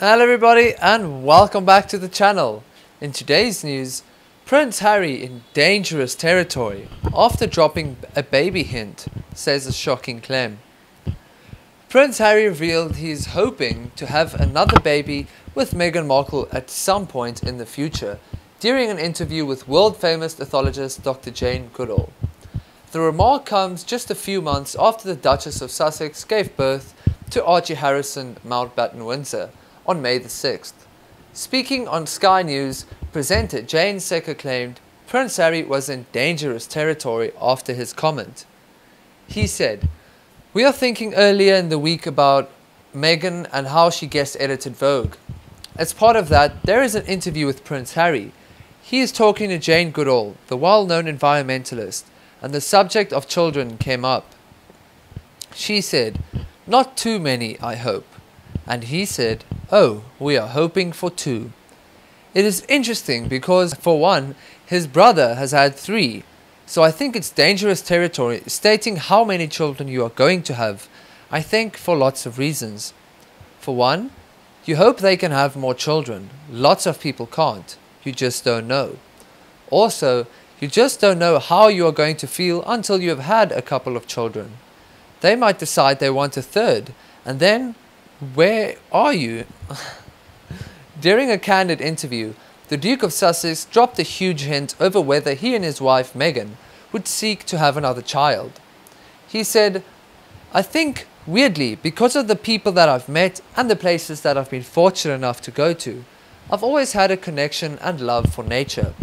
Hello everybody and welcome back to the channel. In today's news, Prince Harry in dangerous territory after dropping a baby hint, says a shocking claim. Prince Harry revealed he is hoping to have another baby with Meghan Markle at some point in the future during an interview with world famous ethologist Dr. Jane Goodall. The remark comes just a few months after the Duchess of Sussex gave birth to Archie Harrison Mountbatten Windsor on May the 6th. Speaking on Sky News, presenter Jayne Secker claimed Prince Harry was in dangerous territory after his comment. He said, We are thinking earlier in the week about Meghan and how she guest edited Vogue. As part of that, there is an interview with Prince Harry. He is talking to Jane Goodall, the well known environmentalist, and the subject of children came up. She said, Not too many, I hope. And he said, Oh, we are hoping for two. It is interesting because, for one, his brother has had three, so I think it's dangerous territory stating how many children you are going to have, I think for lots of reasons. For one, you hope they can have more children. Lots of people can't. You just don't know. Also, you just don't know how you are going to feel until you have had a couple of children. They might decide they want a third, and then where are you? During a candid interview, the Duke of Sussex dropped a huge hint over whether he and his wife Meghan would seek to have another child. He said, I think, weirdly, because of the people that I've met and the places that I've been fortunate enough to go to, I've always had a connection and love for nature.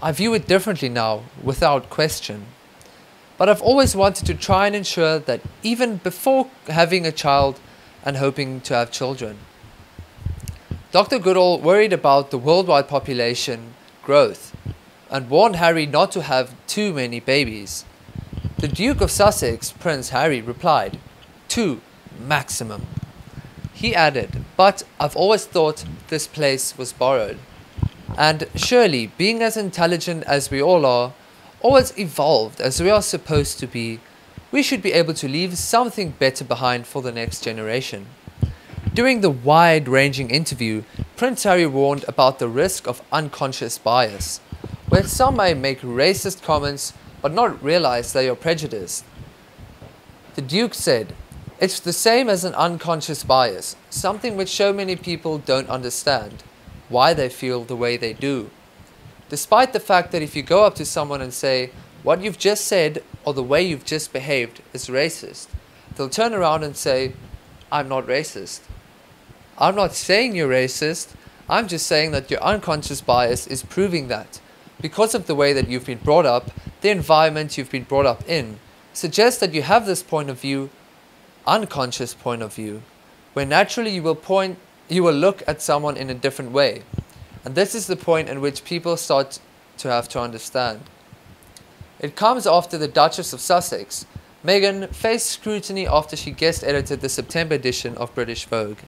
I view it differently now, without question. But I've always wanted to try and ensure that even before having a child and hoping to have children. Dr. Goodall worried about the worldwide population growth and warned Harry not to have too many babies. The Duke of Sussex, Prince Harry, replied, Two, maximum. He added, But I've always thought this place was borrowed. And surely, being as intelligent as we all are, always evolved as we are supposed to be, we should be able to leave something better behind for the next generation. During the wide ranging interview, Prince Harry warned about the risk of unconscious bias, where some may make racist comments but not realize they are prejudiced. The Duke said, It's the same as an unconscious bias, something which so many people don't understand, why they feel the way they do. Despite the fact that if you go up to someone and say, What you've just said or the way you've just behaved is racist, they'll turn around and say, I'm not racist. I'm not saying you're racist, I'm just saying that your unconscious bias is proving that. Because of the way that you've been brought up, the environment you've been brought up in, suggests that you have this point of view, unconscious point of view, where naturally you will point, you will look at someone in a different way. And this is the point in which people start to have to understand. It comes after the Duchess of Sussex, Meghan, faced scrutiny after she guest edited the September edition of British Vogue.